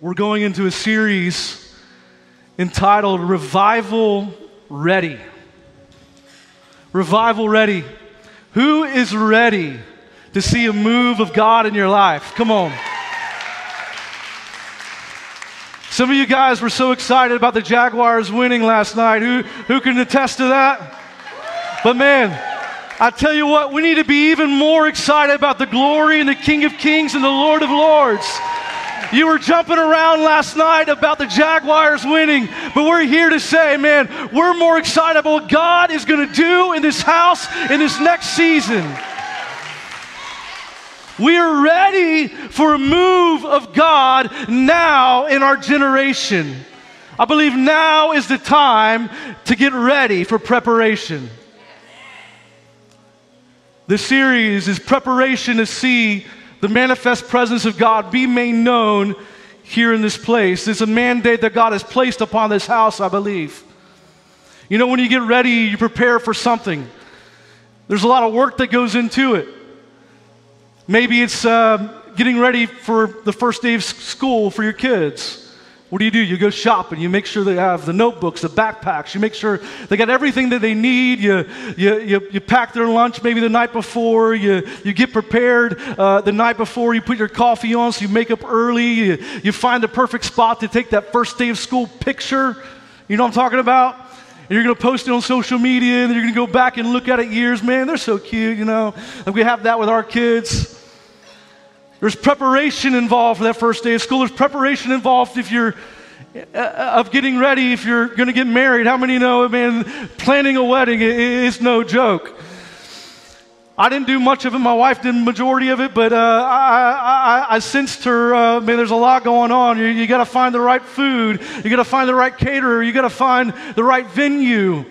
We're going into a series entitled Revival Ready. Revival Ready. Who is ready to see a move of God in your life? Come on. Some of you guys were so excited about the Jaguars winning last night. Who, who can attest to that? But man, I tell you what, we need to be even more excited about the glory and the King of Kings and the Lord of Lords. You were jumping around last night about the Jaguars winning, but we're here to say, man, we're more excited about what God is going to do in this house in this next season. We are ready for a move of God now in our generation. I believe now is the time to get ready for preparation. This series is preparation to see the manifest presence of God be made known here in this place. It's a mandate that God has placed upon this house, I believe. You know, when you get ready, you prepare for something. There's a lot of work that goes into it. Maybe it's uh, getting ready for the first day of school for your kids. What do you do? You go shopping. You make sure they have the notebooks, the backpacks. You make sure they got everything that they need. You, you, you, you pack their lunch maybe the night before. You, you get prepared uh, the night before. You put your coffee on so you make up early. You, you find the perfect spot to take that first day of school picture. You know what I'm talking about? And you're going to post it on social media and you're going to go back and look at it years. Man, they're so cute, you know. Like we have that with our kids. There's preparation involved for that first day of school. There's preparation involved if you're uh, of getting ready if you're going to get married. How many know, man, planning a wedding is no joke. I didn't do much of it. My wife did the majority of it, but uh, I, I, I, sensed her. Uh, man, there's a lot going on. You, you got to find the right food. You got to find the right caterer. You got to find the right venue.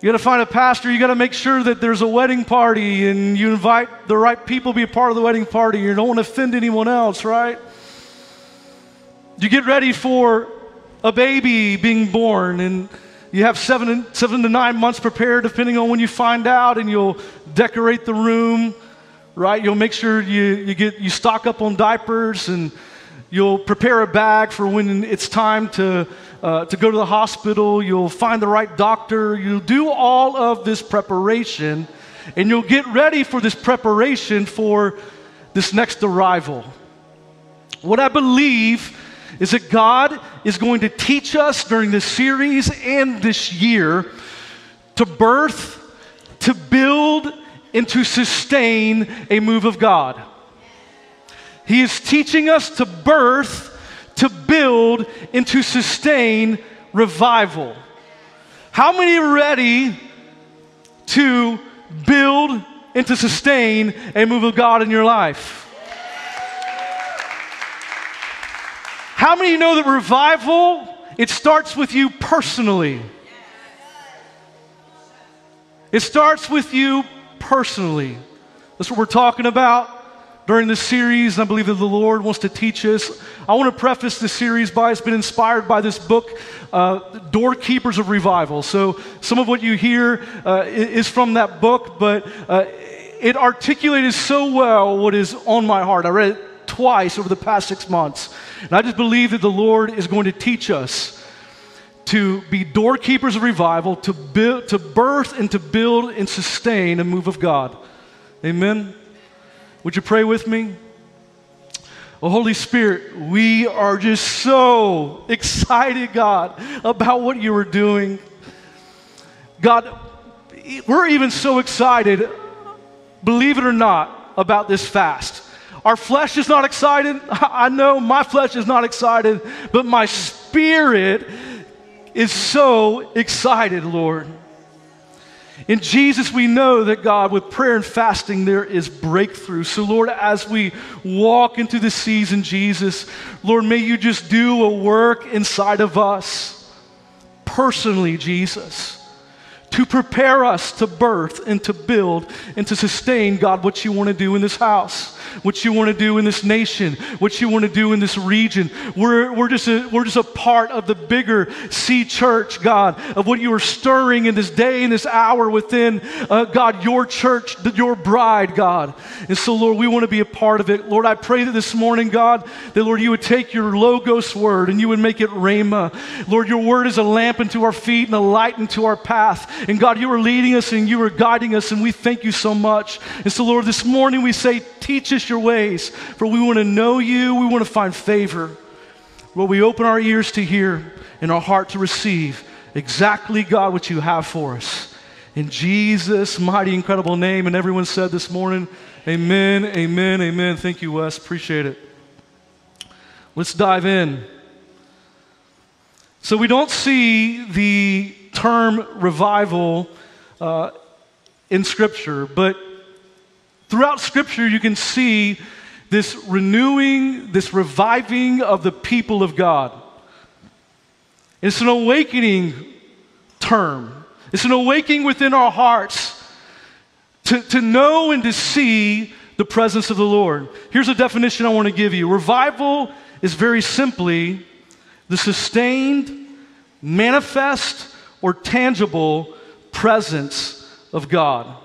You got to find a pastor. You got to make sure that there's a wedding party and you invite the right people to be a part of the wedding party. You don't want to offend anyone else, right? You get ready for a baby being born and you have seven, seven to nine months prepared depending on when you find out and you'll decorate the room right you'll make sure you, you get you stock up on diapers and you'll prepare a bag for when it's time to uh, to go to the hospital. You'll find the right doctor. You'll do all of this preparation, and you'll get ready for this preparation for this next arrival. What I believe is that God is going to teach us during this series and this year to birth, to build, and to sustain a move of God. He is teaching us to birth, to build and to sustain revival. How many are ready to build and to sustain a move of God in your life? How many know that revival it starts with you personally? It starts with you personally. That's what we're talking about during this series. I believe that the Lord wants to teach us. I want to preface this series by it's been inspired by this book, uh, Doorkeepers of Revival. So some of what you hear uh, is from that book, but uh, it articulated so well what is on my heart. I read it twice over the past six months. And I just believe that the Lord is going to teach us to be doorkeepers of revival, to, build, to birth and to build and sustain a move of God. Amen. Would you pray with me? Oh, Holy Spirit, we are just so excited, God, about what you are doing. God, we're even so excited, believe it or not, about this fast. Our flesh is not excited. I know my flesh is not excited, but my spirit is so excited, Lord. In Jesus, we know that God, with prayer and fasting, there is breakthrough. So, Lord, as we walk into the season, Jesus, Lord, may you just do a work inside of us personally, Jesus, to prepare us to birth and to build and to sustain, God, what you want to do in this house, what you want to do in this nation, what you want to do in this region. We're, we're, just a, we're just a part of the bigger C church, God, of what you are stirring in this day, in this hour within, uh, God, your church, your bride, God. And so, Lord, we want to be a part of it. Lord, I pray that this morning, God, that, Lord, you would take your Logos word and you would make it Rhema. Lord, your word is a lamp unto our feet and a light unto our path. And God, you are leading us and you are guiding us, and we thank you so much. And so, Lord, this morning we say, teach us your ways, for we want to know you, we want to find favor. Lord, we open our ears to hear and our heart to receive exactly, God, what you have for us. In Jesus' mighty, incredible name. And everyone said this morning, Amen, amen, amen. Thank you, Wes. Appreciate it. Let's dive in. So, we don't see the term revival uh, in Scripture, but throughout Scripture, you can see this renewing, this reviving of the people of God. It's an awakening term, it's an awakening within our hearts to, to know and to see the presence of the Lord. Here's a definition I want to give you revival is very simply the sustained, manifest, or tangible presence of God.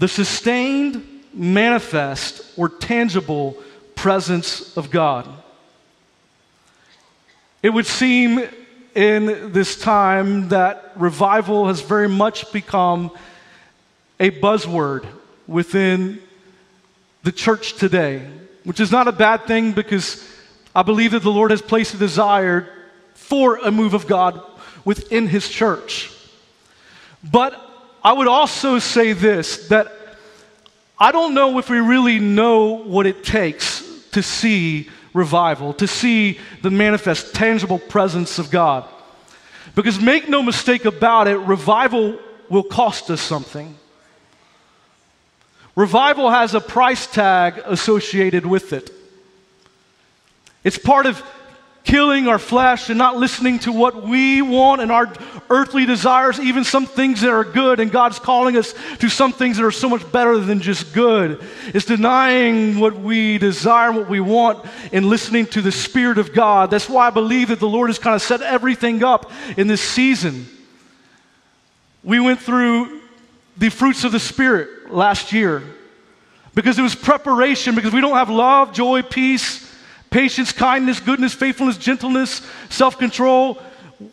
The sustained, manifest, or tangible presence of God. It would seem in this time that revival has very much become a buzzword within the church today, which is not a bad thing because I believe that the Lord has placed a desire for a move of God within his church. But I would also say this that I don't know if we really know what it takes to see revival, to see the manifest, tangible presence of God. Because make no mistake about it, revival will cost us something. Revival has a price tag associated with it. It's part of killing our flesh and not listening to what we want and our earthly desires, even some things that are good, and God's calling us to some things that are so much better than just good. It's denying what we desire, what we want, and listening to the Spirit of God. That's why I believe that the Lord has kind of set everything up in this season. We went through the fruits of the Spirit last year because it was preparation, because we don't have love, joy, peace patience, kindness, goodness, faithfulness, gentleness, self control.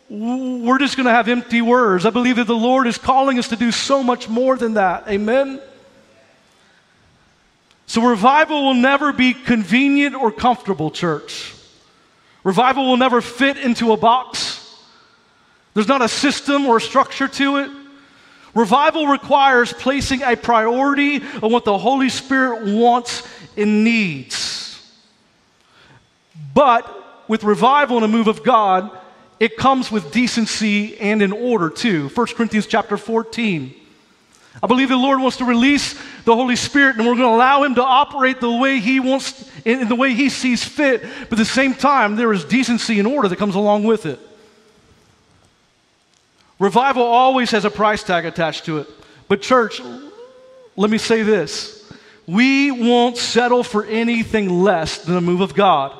We're just going to have empty words. I believe that the Lord is calling us to do so much more than that. Amen? So, revival will never be convenient or comfortable, church. Revival will never fit into a box. There's not a system or a structure to it. Revival requires placing a priority on what the Holy Spirit wants and needs. But with revival and a move of God, it comes with decency and in order too. 1 Corinthians chapter 14. I believe the Lord wants to release the Holy Spirit and we're going to allow Him to operate the way He wants, in the way He sees fit. But at the same time, there is decency and order that comes along with it. Revival always has a price tag attached to it. But, church, let me say this we won't settle for anything less than a move of God.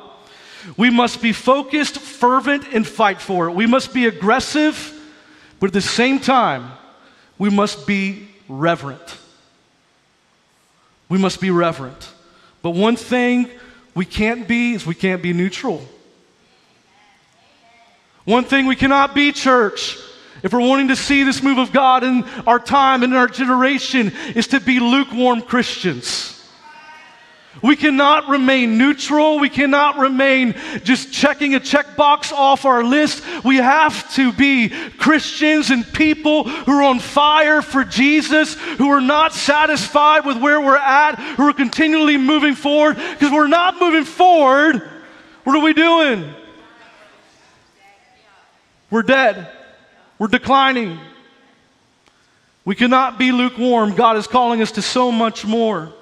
We must be focused, fervent, and fight for it. We must be aggressive, but at the same time, we must be reverent. We must be reverent. But one thing we can't be is we can't be neutral. One thing we cannot be, church, if we're wanting to see this move of God in our time and in our generation, is to be lukewarm Christians. We cannot remain neutral. We cannot remain just checking a checkbox off our list. We have to be Christians and people who are on fire for Jesus, who are not satisfied with where we're at, who are continually moving forward. Because we're not moving forward, what are we doing? We're dead. We're declining. We cannot be lukewarm. God is calling us to so much more.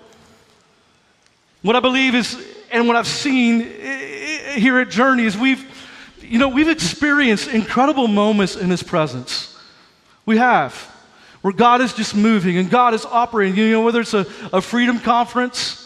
What I believe is, and what I've seen here at Journey is we've, you know, we've experienced incredible moments in His presence. We have. Where God is just moving and God is operating. You know, whether it's a, a freedom conference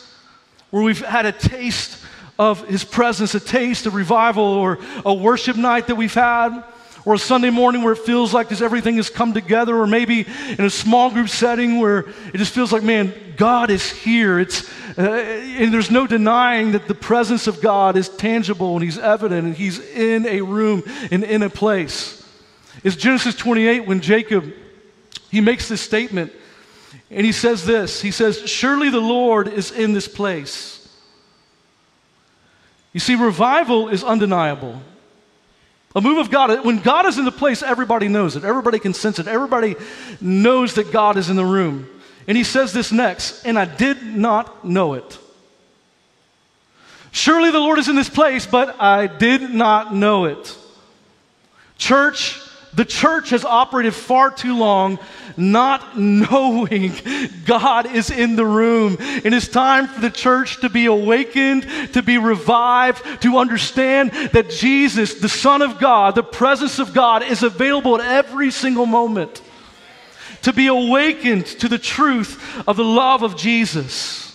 where we've had a taste of His presence, a taste of revival, or a worship night that we've had, or a Sunday morning where it feels like this, everything has come together, or maybe in a small group setting where it just feels like, man, God is here. It's, uh, and there's no denying that the presence of God is tangible and He's evident and He's in a room and in a place. It's Genesis 28 when Jacob he makes this statement and he says this. He says, "Surely the Lord is in this place." You see, revival is undeniable. A move of God, when God is in the place, everybody knows it. Everybody can sense it. Everybody knows that God is in the room. And he says this next, and I did not know it. Surely the Lord is in this place, but I did not know it. Church, the church has operated far too long not knowing God is in the room. And it's time for the church to be awakened, to be revived, to understand that Jesus, the Son of God, the presence of God, is available at every single moment. To be awakened to the truth of the love of Jesus.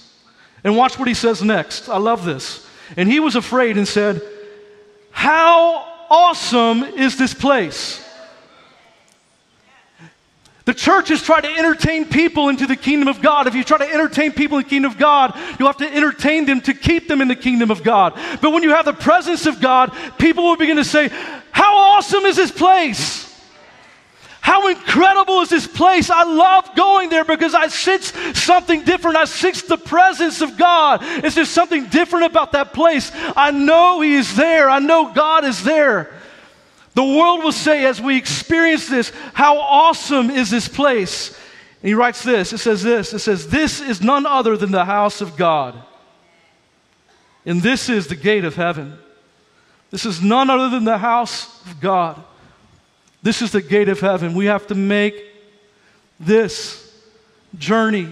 And watch what he says next. I love this. And he was afraid and said, How awesome is this place? The church is trying to entertain people into the kingdom of God. If you try to entertain people in the kingdom of God, you'll have to entertain them to keep them in the kingdom of God. But when you have the presence of God, people will begin to say, How awesome is this place? How incredible is this place? I love going there because I sense something different. I sense the presence of God. Is there something different about that place. I know He is there. I know God is there. The world will say, as we experience this, how awesome is this place? And he writes this it says this it says, This is none other than the house of God. And this is the gate of heaven. This is none other than the house of God. This is the gate of heaven. We have to make this journey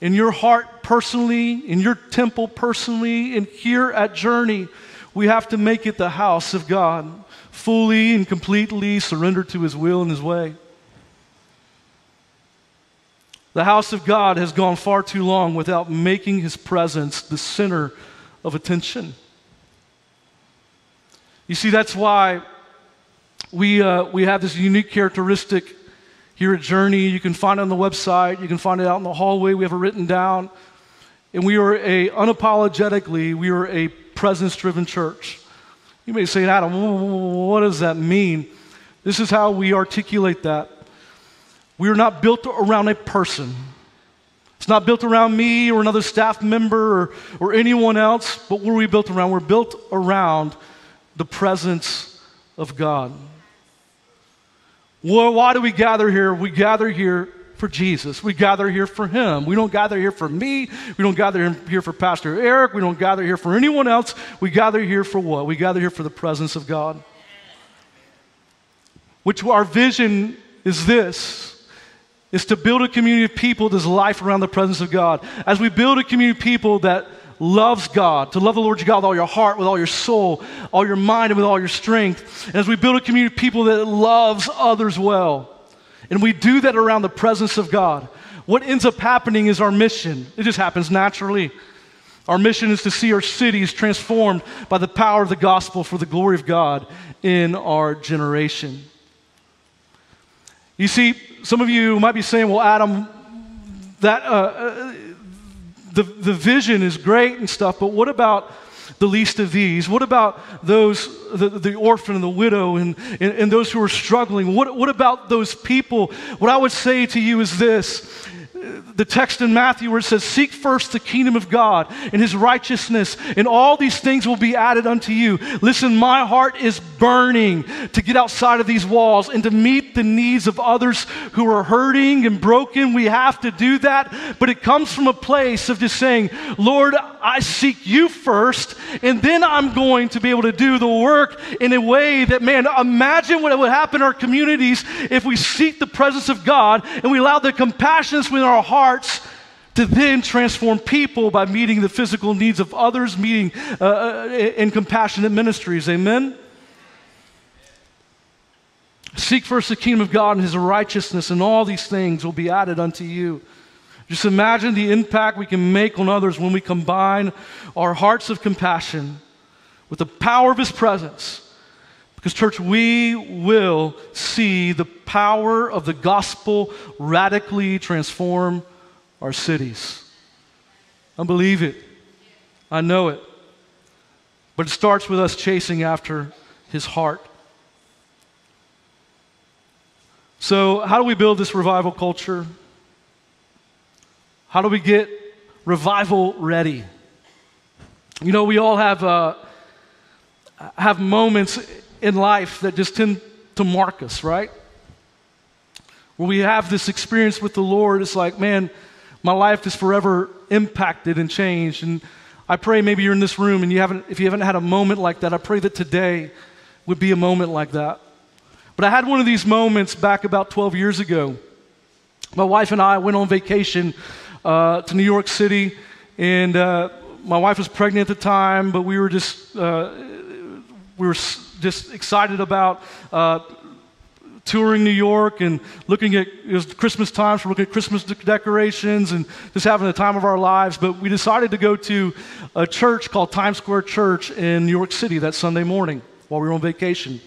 in your heart personally, in your temple personally, and here at Journey, we have to make it the house of God fully and completely surrendered to his will and his way. The house of God has gone far too long without making his presence the center of attention. You see, that's why we, uh, we have this unique characteristic here at Journey. You can find it on the website, you can find it out in the hallway. We have it written down. And we are a, unapologetically, we are a presence driven church. You may say, Adam, what does that mean? This is how we articulate that. We are not built around a person. It's not built around me or another staff member or, or anyone else, but what are we built around? We're built around the presence of God. Well, why do we gather here? We gather here for Jesus. We gather here for Him. We don't gather here for me. We don't gather here for Pastor Eric. We don't gather here for anyone else. We gather here for what? We gather here for the presence of God. Which our vision is this is to build a community of people that's life around the presence of God. As we build a community of people that loves God, to love the Lord your God with all your heart, with all your soul, all your mind, and with all your strength. And as we build a community of people that loves others well, and we do that around the presence of God. What ends up happening is our mission. It just happens naturally. Our mission is to see our cities transformed by the power of the gospel for the glory of God in our generation. You see, some of you might be saying, well, Adam, that uh, uh the, the vision is great and stuff, but what about the least of these? What about those, the, the orphan and the widow and, and, and those who are struggling? What, what about those people? What I would say to you is this the text in Matthew where it says, Seek first the kingdom of God and his righteousness, and all these things will be added unto you. Listen, my heart is burning to get outside of these walls and to meet the needs of others who are hurting and broken. We have to do that, but it comes from a place of just saying, Lord, I seek you first, and then I'm going to be able to do the work in a way that, man, imagine what would happen in our communities if we seek the presence of God and we allow the compassion within our hearts to then transform people by meeting the physical needs of others, meeting uh, uh in compassionate ministries. Amen? Seek first the kingdom of God and his righteousness, and all these things will be added unto you. Just imagine the impact we can make on others when we combine our hearts of compassion with the power of his presence. Because, church, we will see the power of the gospel radically transform our cities. I believe it. I know it. But it starts with us chasing after his heart. So, how do we build this revival culture? How do we get revival ready? You know, we all have, uh, have moments in life that just tend to mark us, right? Where we have this experience with the Lord, it's like, man, my life is forever impacted and changed. And I pray maybe you're in this room and you haven't, if you haven't had a moment like that, I pray that today would be a moment like that. But I had one of these moments back about 12 years ago. My wife and I went on vacation uh, to New York City, and uh, my wife was pregnant at the time, but we were just uh, we were just excited about uh, touring New York and looking at it was Christmas time, so we're looking at Christmas decorations and just having the time of our lives. But we decided to go to a church called Times Square Church in New York City that Sunday morning while we were on vacation.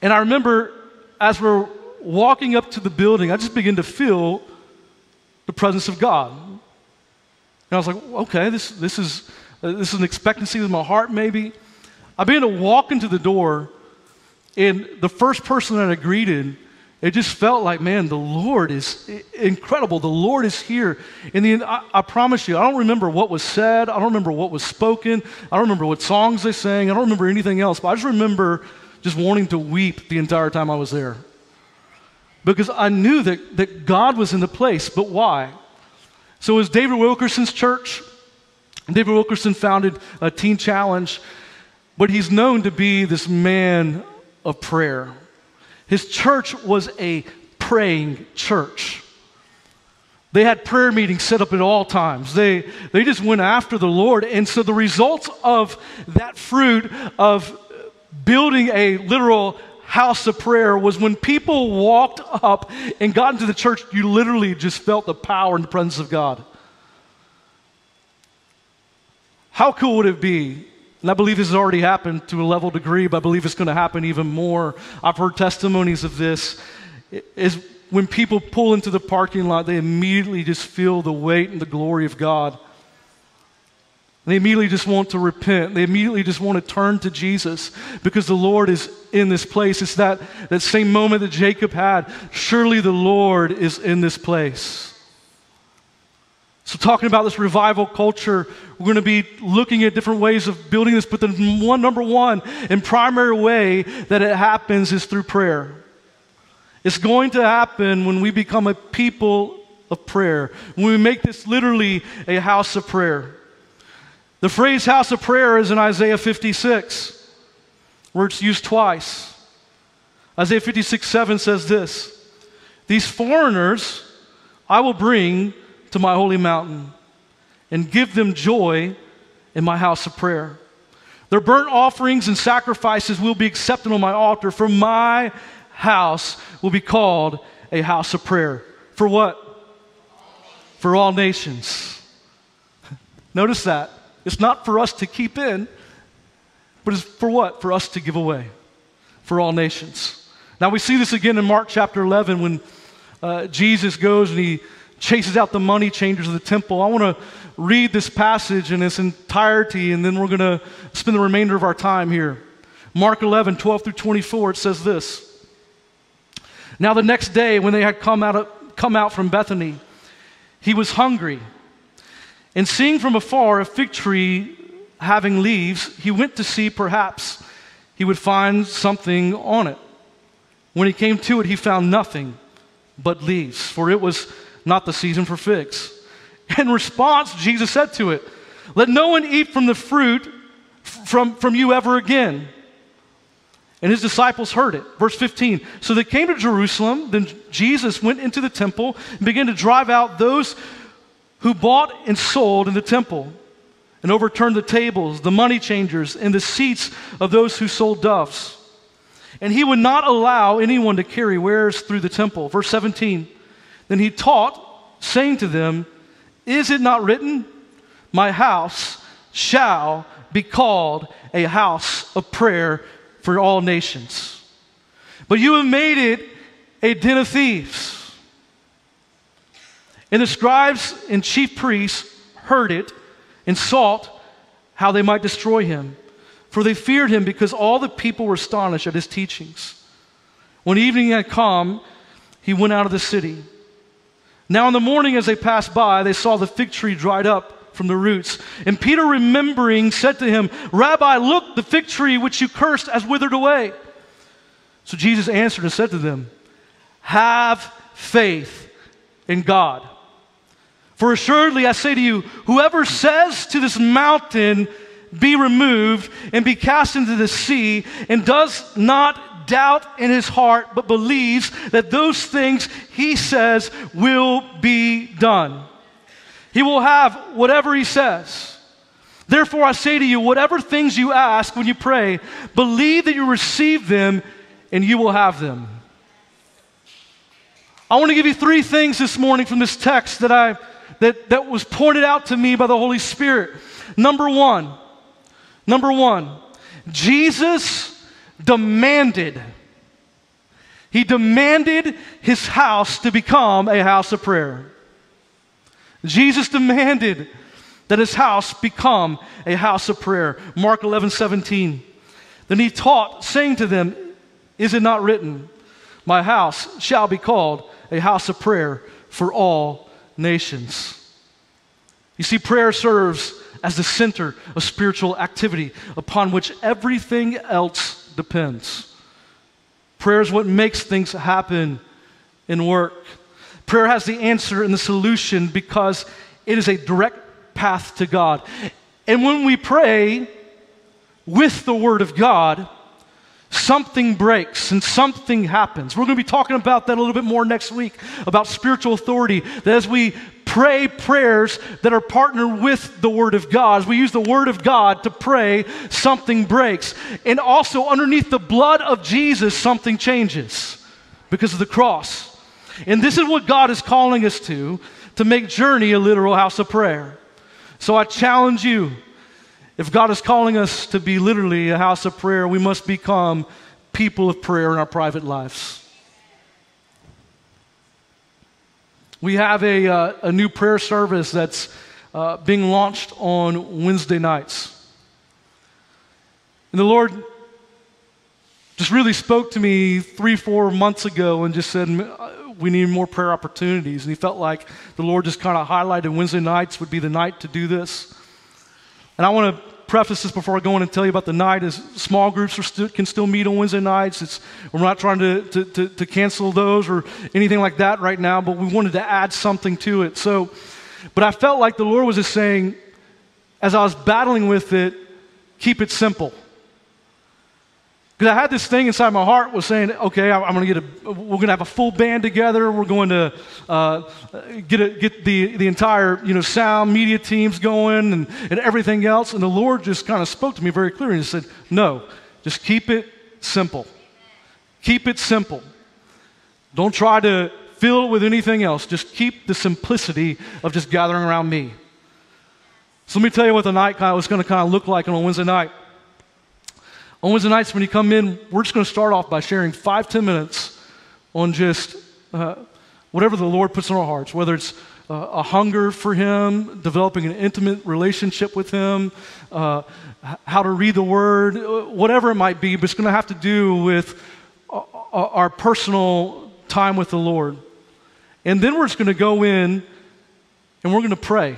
And I remember as we're walking up to the building, I just began to feel the presence of God. And I was like, okay, this, this, is, uh, this is an expectancy with my heart, maybe. I began to walk into the door, and the first person that I greeted, it just felt like, man, the Lord is incredible. The Lord is here. And I, I, promise you, I don't remember what was said. I don't remember what was spoken. I don't remember what songs they sang. I don't remember anything else. But I just remember just wanting to weep the entire time I was there. Because I knew that, that God was in the place, but why? So it was David Wilkerson's church. David Wilkerson founded a teen challenge, but he's known to be this man of prayer. His church was a praying church. They had prayer meetings set up at all times. They, they just went after the Lord. And so the results of that fruit of building a literal house of prayer was when people walked up and got into the church, you literally just felt the power and the presence of God. How cool would it be? And I believe this has already happened to a level degree, but I believe it's going to happen even more. I've heard testimonies of this. Is when people pull into the parking lot, they immediately just feel the weight and the glory of God. They immediately just want to repent. They immediately just want to turn to Jesus because the Lord is in this place. It's that, that same moment that Jacob had. Surely the Lord is in this place. So, talking about this revival culture, we're going to be looking at different ways of building this, but the one, number one and primary way that it happens is through prayer. It's going to happen when we become a people of prayer, when we make this literally a house of prayer. The phrase house of prayer is in Isaiah 56, where it's used twice. Isaiah 56 7 says this These foreigners I will bring to my holy mountain and give them joy in my house of prayer. Their burnt offerings and sacrifices will be accepted on my altar, for my house will be called a house of prayer. For what? For all nations. Notice that. It's not for us to keep in, but it's for what? For us to give away for all nations. Now we see this again in Mark chapter 11 when uh, Jesus goes and he chases out the money changers of the temple. I want to read this passage in its entirety and then we're going to spend the remainder of our time here. Mark 11, 12 through 24, it says this. Now the next day when they had come out, of, come out from Bethany, he was hungry. And seeing from afar a fig tree having leaves, he went to see perhaps he would find something on it. When he came to it, he found nothing but leaves, for it was not the season for figs. In response, Jesus said to it, Let no one eat from the fruit from, from you ever again. And his disciples heard it. Verse 15. So they came to Jerusalem. Then Jesus went into the temple and began to drive out those who bought and sold in the temple and overturned the tables, the money changers, and the seats of those who sold doves. And he would not allow anyone to carry wares through the temple. Verse 17. Then he taught, saying to them, Is it not written, My house shall be called a house of prayer for all nations? But you have made it a den of thieves. And the scribes and chief priests heard it and sought how they might destroy him. For they feared him because all the people were astonished at his teachings. When evening had come, he went out of the city. Now, in the morning, as they passed by, they saw the fig tree dried up from the roots. And Peter, remembering, said to him, Rabbi, look, the fig tree which you cursed has withered away. So Jesus answered and said to them, Have faith in God. For assuredly I say to you, whoever says to this mountain, be removed and be cast into the sea, and does not doubt in his heart, but believes that those things he says will be done. He will have whatever he says. Therefore, I say to you, whatever things you ask when you pray, believe that you receive them and you will have them. I want to give you three things this morning from this text that I that, that was pointed out to me by the Holy Spirit. Number one, number one, Jesus demanded, he demanded his house to become a house of prayer. Jesus demanded that his house become a house of prayer. Mark 11, 17. Then he taught, saying to them, Is it not written, My house shall be called a house of prayer for all nations. You see, prayer serves as the center of spiritual activity upon which everything else depends. Prayer is what makes things happen in work. Prayer has the answer and the solution because it is a direct path to God. And when we pray with the Word of God, something breaks and something happens. We're going to be talking about that a little bit more next week about spiritual authority. That as we pray prayers that are partnered with the Word of God, as we use the Word of God to pray, something breaks. And also, underneath the blood of Jesus, something changes because of the cross. And this is what God is calling us to to make Journey a literal house of prayer. So I challenge you if God is calling us to be literally a house of prayer, we must become people of prayer in our private lives. We have a, uh, a new prayer service that's uh, being launched on Wednesday nights. And the Lord just really spoke to me three, four months ago and just said, We need more prayer opportunities. And He felt like the Lord just kind of highlighted Wednesday nights would be the night to do this. And I want to preface this before I go in and tell you about the night is small groups can still meet on Wednesday nights. It's, we're not trying to, to, to, to cancel those or anything like that right now, but we wanted to add something to it. So, but I felt like the Lord was just saying, as I was battling with it, keep it simple. Because I had this thing inside my heart was saying, okay, I'm going to get a, we're going to have a full band together. We're going to uh, get, a, get the, the entire, you know, sound media teams going and, and everything else. And the Lord just kind of spoke to me very clearly and said, no, just keep it simple. Keep it simple. Don't try to fill it with anything else. Just keep the simplicity of just gathering around me. So let me tell you what the night kind was going to kind of look like on a Wednesday night. On Wednesday nights, when you come in, we're just going to start off by sharing five, ten minutes on just uh, whatever the Lord puts in our hearts, whether it's uh, a hunger for Him, developing an intimate relationship with Him, uh, how to read the Word, uh, whatever it might be, but it's going to have to do with uh, uh, our personal time with the Lord. And then we're just going to go in and we're going to pray.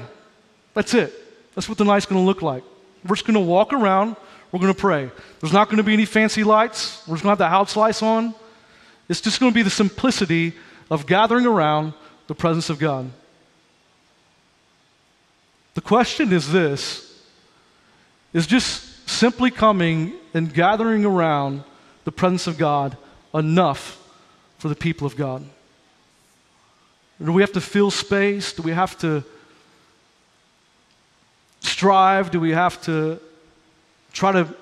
That's it. That's what the night's going to look like. We're just going to walk around. We're going to pray. There's not going to be any fancy lights. We're just going to have the house lights on. It's just going to be the simplicity of gathering around the presence of God. The question is this is just simply coming and gathering around the presence of God enough for the people of God? do we have to fill space? Do we have to strive? Do we have to try to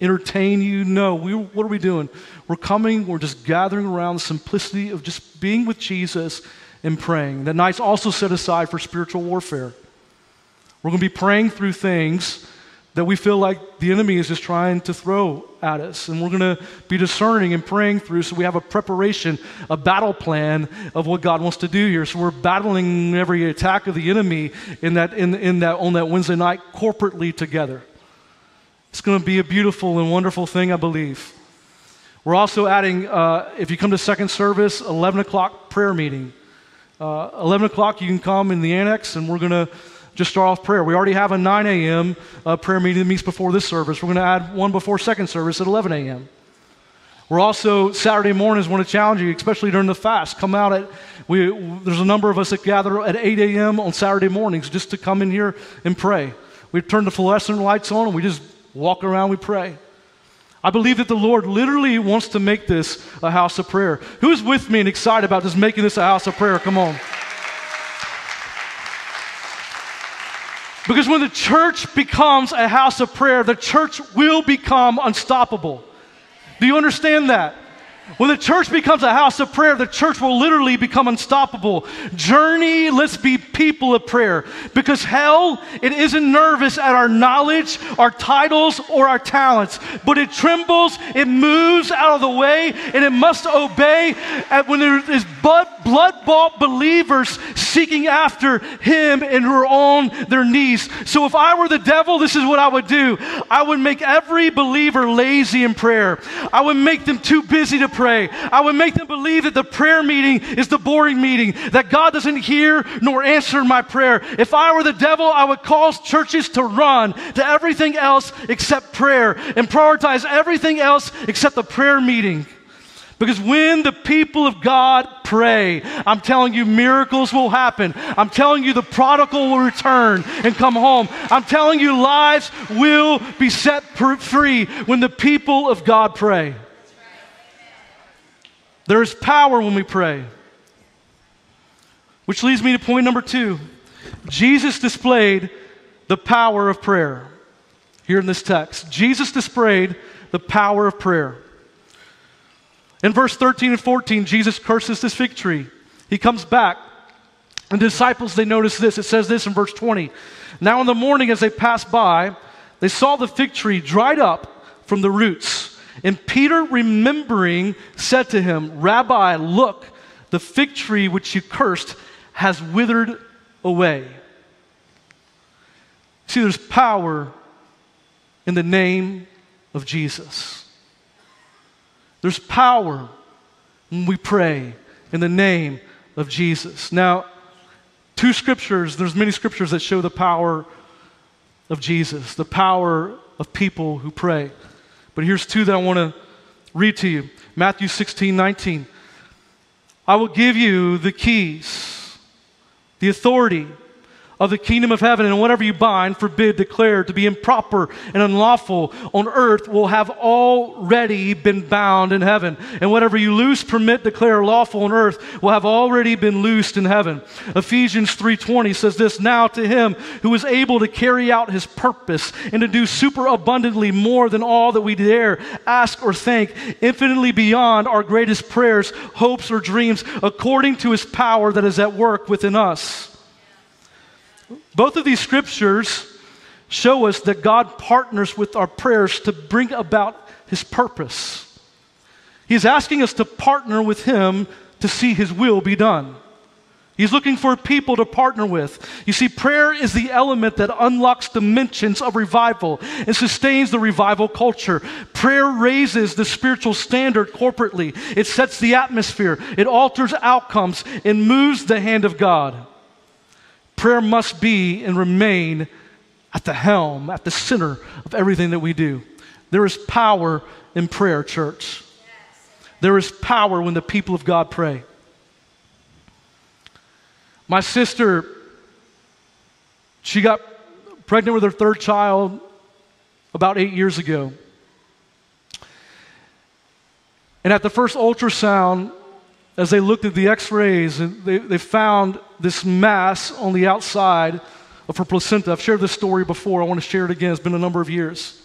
entertain you. No, we, what are we doing? We're coming, we're just gathering around the simplicity of just being with Jesus and praying. That night's also set aside for spiritual warfare. We're going to be praying through things that we feel like the enemy is just trying to throw at us. And we're going to be discerning and praying through so we have a preparation, a battle plan of what God wants to do here. So we're battling every attack of the enemy in that, in, in that, on that Wednesday night corporately together. It's going to be a beautiful and wonderful thing, I believe. We're also adding, uh, if you come to second service, 11 o'clock prayer meeting. Uh, 11 o'clock, you can come in the annex, and we're going to just start off prayer. We already have a 9 a.m. Uh, prayer meeting that meets before this service. We're going to add one before second service at 11 a.m. We're also Saturday mornings want to challenge you, especially during the fast. Come out at we. There's a number of us that gather at 8 a.m. on Saturday mornings just to come in here and pray. We turn the fluorescent lights on and we just walk around. We pray. I believe that the Lord literally wants to make this a house of prayer. Who's with me and excited about just making this a house of prayer? Come on. Because when the church becomes a house of prayer, the church will become unstoppable. Do you understand that? When the church becomes a house of prayer, the church will literally become unstoppable. Journey, let's be people of prayer. Because hell, it isn't nervous at our knowledge, our titles, or our talents, but it trembles, it moves out of the way, and it must obey when there is blood bought believers seeking after him and who are on their knees. So if I were the devil, this is what I would do I would make every believer lazy in prayer, I would make them too busy to pray pray. I would make them believe that the prayer meeting is the boring meeting, that God doesn't hear nor answer my prayer. If I were the devil, I would cause churches to run to everything else except prayer and prioritize everything else except the prayer meeting. Because when the people of God pray, I'm telling you, miracles will happen. I'm telling you, the prodigal will return and come home. I'm telling you, lives will be set free when the people of God pray. There is power when we pray. Which leads me to point number two. Jesus displayed the power of prayer here in this text. Jesus displayed the power of prayer. In verse 13 and 14, Jesus curses this fig tree. He comes back. And the disciples, they notice this. It says this in verse 20. Now in the morning, as they passed by, they saw the fig tree dried up from the roots. And Peter, remembering, said to him, Rabbi, look, the fig tree which you cursed has withered away. See, there's power in the name of Jesus. There's power when we pray in the name of Jesus. Now, two scriptures, there's many scriptures that show the power of Jesus, the power of people who pray. But here's two that I want to read to you Matthew 16, 19. I will give you the keys, the authority of the kingdom of heaven, and whatever you bind, forbid, declare to be improper and unlawful on earth will have already been bound in heaven. And whatever you loose, permit, declare lawful on earth will have already been loosed in heaven. Ephesians 3:20 says this, now to him who is able to carry out his purpose and to do super abundantly more than all that we dare ask or think, infinitely beyond our greatest prayers, hopes, or dreams, according to his power that is at work within us. Both of these scriptures show us that God partners with our prayers to bring about his purpose. He's asking us to partner with him to see his will be done. He's looking for people to partner with. You see, prayer is the element that unlocks dimensions of revival and sustains the revival culture. Prayer raises the spiritual standard corporately, it sets the atmosphere, it alters outcomes, and moves the hand of God. Prayer must be and remain at the helm, at the center of everything that we do. There is power in prayer, church. There is power when the people of God pray. My sister, she got pregnant with her third child about eight years ago. And at the first ultrasound, as they looked at the x rays, they, they found this mass on the outside of her placenta. I've shared this story before. I want to share it again. It's been a number of years.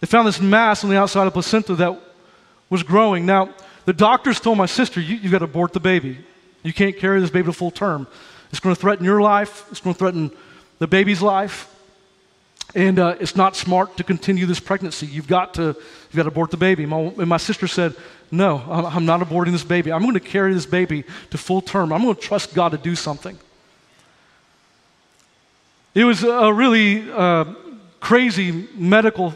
they found this mass on the outside of the placenta that was growing. Now, the doctors told my sister, you, you got to abort the baby. You can't carry this baby to full term. It's going to threaten your life, it's going to threaten the baby's life. And uh, it's not smart to continue this pregnancy. You've got to, you've got to abort the baby. My, and my sister said, No, I'm, not aborting this baby. I'm going to carry this baby to full term. I'm going to trust God to do something. It was a really uh, crazy medical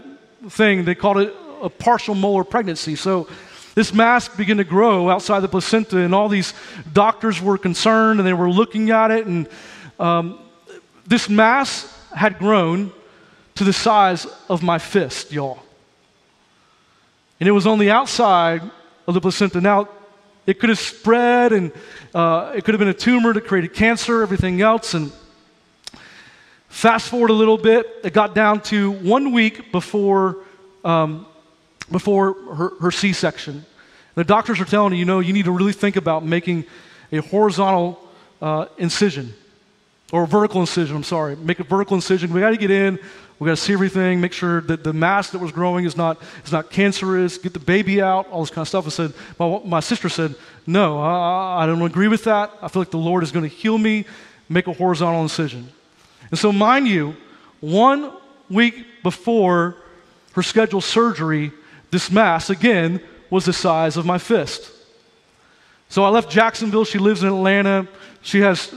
thing. They called it a partial molar pregnancy. So this mass began to grow outside the placenta, and all these doctors were concerned and they were looking at it. And um, this mass had grown to the size of my fist, y'all. And it was on the outside of the placenta. Now, it could have spread and uh, it could have been a tumor that created cancer, everything else. And fast forward a little bit, it got down to one week before um, before her, her C section. The doctors are telling you, you know, you need to really think about making a horizontal uh, incision or a vertical incision, I'm sorry. Make a vertical incision. We got to get in. We got to see everything, make sure that the mass that was growing is not, is not cancerous, get the baby out, all this kind of stuff. I said, my, my sister said, no, I, I don't agree with that. I feel like the Lord is going to heal me, make a horizontal incision. And so, mind you, one week before her scheduled surgery, this mass, again, was the size of my fist. So I left Jacksonville. She lives in Atlanta. She has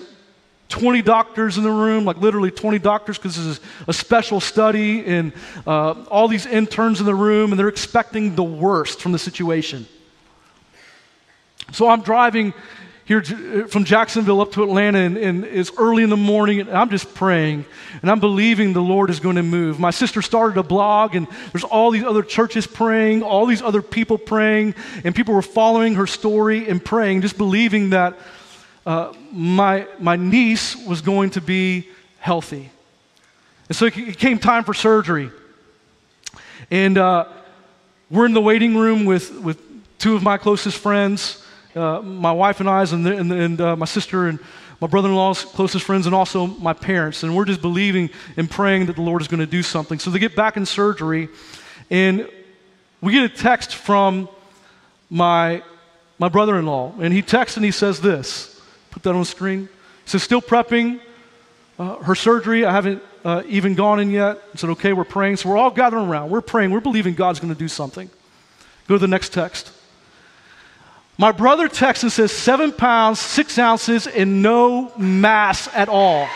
20 doctors in the room, like literally 20 doctors, because this is a special study, and uh, all these interns in the room, and they're expecting the worst from the situation. So I'm driving here uh, from Jacksonville up to Atlanta, and, and, it's early in the morning, and I'm just praying, and I'm believing the Lord is going to move. My sister started a blog, and there's all these other churches praying, all these other people praying, and people were following her story and praying, just believing that uh, my, my niece was going to be healthy. And so it came time for surgery. And uh, we're in the waiting room with, with two of my closest friends uh, my wife and I, and, and, and uh, my sister and my brother-in-law's closest friends and also my parents and we're just believing and praying that the lord is going to do something so they get back in surgery and we get a text from my my brother-in-law and he texts and he says this that on the screen says still prepping uh, her surgery i haven't uh, even gone in yet I said okay we're praying so we're all gathering around we're praying we're believing god's going to do something go to the next text my brother texts and says seven pounds, six ounces, and no mass at all.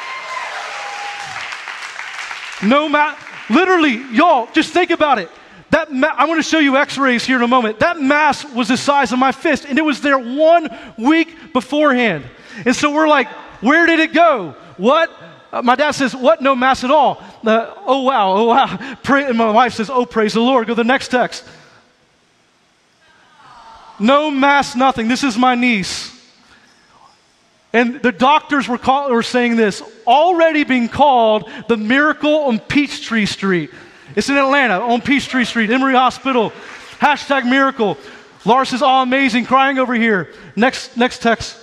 No mass. Literally, y'all, just think about it. That ma- I'm going to show you x-rays here in a moment. That mass was the size of my fist, and it was there one week beforehand. And so we're like, where did it go? What? Uh, my dad says, what? No mass at all. Uh, oh, wow. Oh, wow. Pray, and my wife says, oh, praise the Lord. Go to the next text. No mass, nothing. This is my niece. And the doctors were, call, were saying this already being called the miracle on Peachtree Street. It's in Atlanta on Peachtree Street, Emory Hospital. Hashtag miracle. Lars is all amazing, crying over here. Next, next text.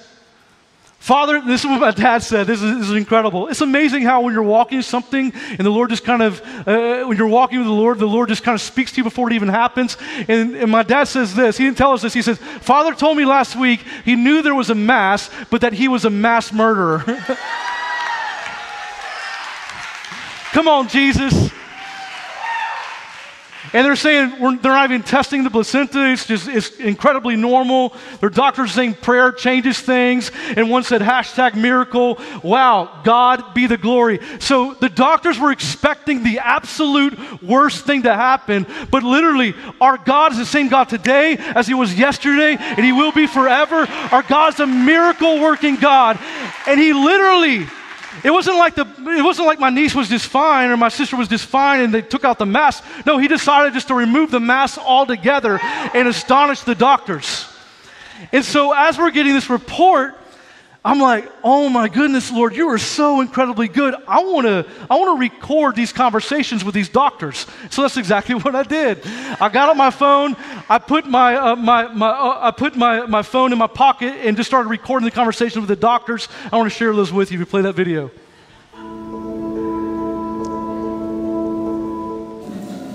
Father, this is what my dad said. This is, this is, incredible. It's amazing how when you're walking something and the Lord just kind of, uh, when you're walking with the Lord, the Lord just kind of speaks to you before it even happens. And, and my dad says this. He didn't tell us this. He says, Father told me last week he knew there was a mass, but that he was a mass murderer. Come on, Jesus. And they're saying they're not even testing the placenta. It's just it's incredibly normal. Their doctors saying prayer changes things. And one said hashtag miracle. Wow, God be the glory. So the doctors were expecting the absolute worst thing to happen. But literally, our God is the same God today as he was yesterday, and he will be forever. Our God's a miracle working God. And he literally it wasn't like the it wasn't like my niece was just fine or my sister was just fine and they took out the mass. No, he decided just to remove the mass altogether and astonish the doctors. And so as we're getting this report, I'm like, oh my goodness, Lord, you are so incredibly good. I want to I want to record these conversations with these doctors. So that's exactly what I did. I got on my phone, I put my uh, my, my uh, I put my, my phone in my pocket and just started recording the conversation with the doctors. I want to share those with you if you play that video.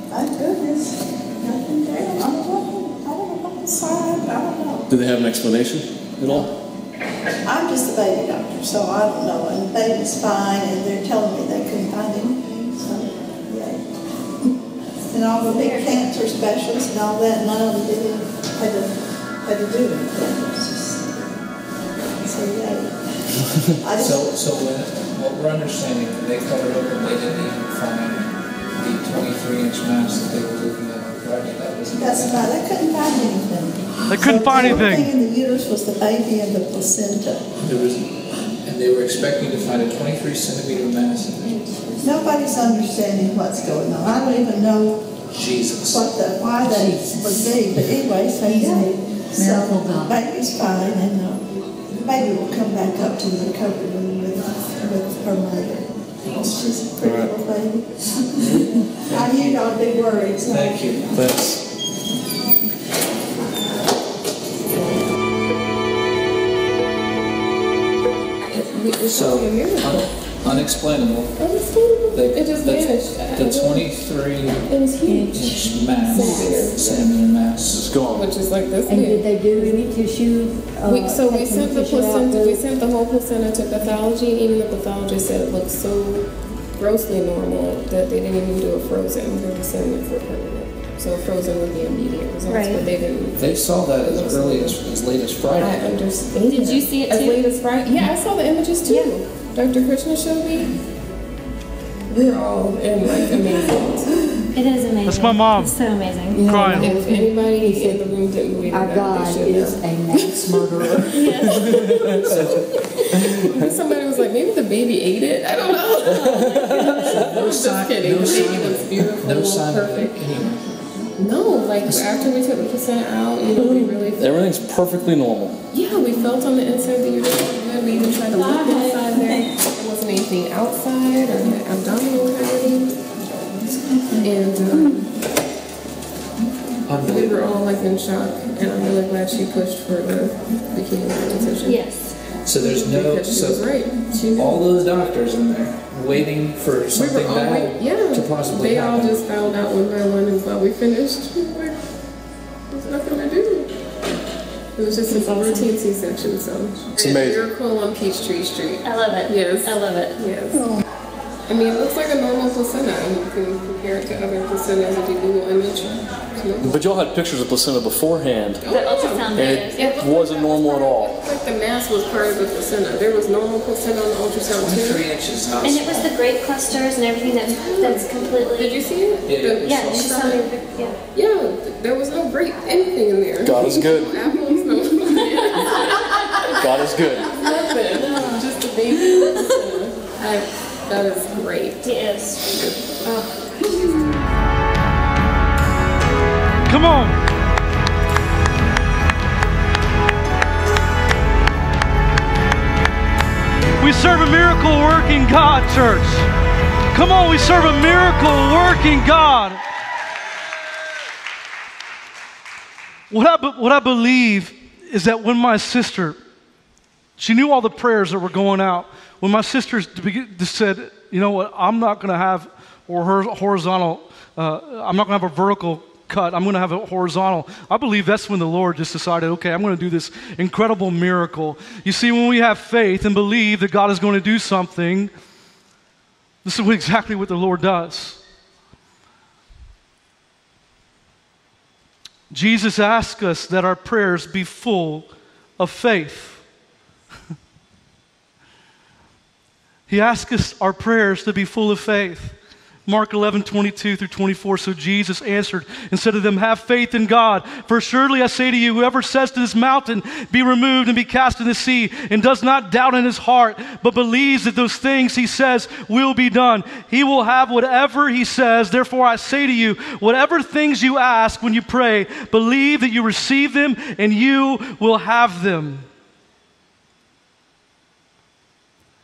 My goodness. I. I don't know. I don't know. Do they have an explanation at all? I'm just a baby doctor, so I don't know. And the baby's fine, and they're telling me they couldn't find anything. So, yeah. And all the big cancer specialists and all that, none of them did it, had to, had to do. Just, so, yeah. Just, So, so when, what we're understanding, they covered up and they didn't even find the twenty-three inch mass that they were looking at on Friday, that was. that's right, they couldn't find anything. They couldn't So find The only anything. thing in the uterus was the baby and the placenta. There was, and they were expecting to find a twenty-three centimeter mass. Nobody's understanding what's going on. I don't even know Jesus. what the, why they would be, but anyway, so yeah. Miracle So, God. baby's fine, and, uh, the baby will come back up to the recovery room with, with her mother. She's a pretty little baby. I knew y'all'd be worried, so. Thank you. Thanks. So, un- unexplainable. They- It just the- vanished. The twenty-three It was huge, inch mass, centimeter mass. It's gone. which is like this And did they do any tissue? uh, We, so we sent the tissue out placenta, we sent the whole placenta to pathology, and even the pathologist said it looked so grossly normal that they didn't even do a frozen, they just sending it for permanent. So frozen would be immediate results, Right. but they didn't. They saw that as early as, as late as Friday. I understand. Did you see it As late as Friday? Yeah, I saw the images too. Dr. Krishna showed me. We're all in like amazement. It is amazing. That's my mom. It's so amazing. Crying. If anybody in the room didn't believe Our God is know. a mass murderer. yes. Somebody was like, maybe the baby ate it. I don't know. I'm just sign- kidding. no the baby sign was beautiful, No sign of it perfect. anywhere. No, like after we took the placenta out, you know, we really felt, Everything's perfectly normal. yeah, we felt on the inside that you were good. We even tried to look inside there. There wasn't anything outside or the abdominal cavity. And um, we were all like in shock. And I'm really glad she pushed for the bikini competition. Yes. So there's no, Because she was so right. She knew. all those doctors in there waiting for something all bad wait- yeah. to possibly They all happen. just found out one by one and while we finished. we were like, There's nothing to do. It was just a routine C-section, so. It's amazing. Miracle on Peachtree Street. I love it. Yes. I love it. Yes. Oh. I mean, it looks like a normal placenta, and you can compare it to other placentas if you Google image. So- But y'all had pictures of placenta beforehand, The ultrasound and videos. it wasn't normal at all. Like the mass was part of the placenta. There was normal placenta on the ultrasound Twenty-three too. inches, not And it was the grape clusters and everything that's that's completely. Did you see it? Yeah, yeah, The- we Yeah, she saw me. Yeah. Yeah, there was no grape anything in there. God is good. No apples, no. God is good. Nothing. Just a baby. I, that is great. He is. Come on. We serve a miracle working God, church. Come on, we serve a miracle working God. What I, what I believe is that when my sister, she knew all the prayers that were going out. When my sister said, you know what, I'm not going to have or horizontal, uh, I'm not going to have a vertical cut, I'm going to have a horizontal. I believe that's when the Lord just decided, okay, I'm going to do this incredible miracle. You see, when we have faith and believe that God is going to do something, this is exactly what the Lord does. Jesus asks us that our prayers be full of faith. he asks us our prayers to be full of faith. Mark 11, 22 through 24. So Jesus answered and said to them, Have faith in God. For surely I say to you, whoever says to this mountain, Be removed and be cast in the sea, and does not doubt in his heart, but believes that those things he says will be done, he will have whatever he says. Therefore I say to you, whatever things you ask when you pray, believe that you receive them and you will have them.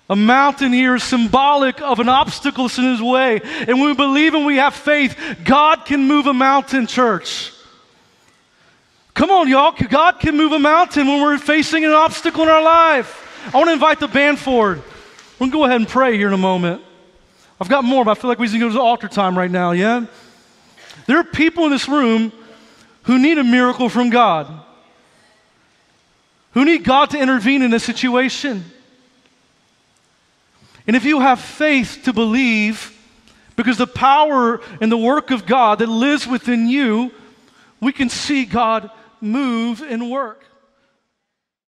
A mountain here is symbolic of an obstacle in his way. And when we believe and we have faith, God can move a mountain, church. Come on, y'all. God can move a mountain when we're facing an obstacle in our life. I want to invite the band forward. We're going to go ahead and pray here in a moment. I've got more, but I feel like we should go to altar time right now, yeah? There are people in this room who need a miracle from God. who need God to intervene in a situation. And if you have faith to believe, because the power and the work of God that lives within you, we can see God move and work.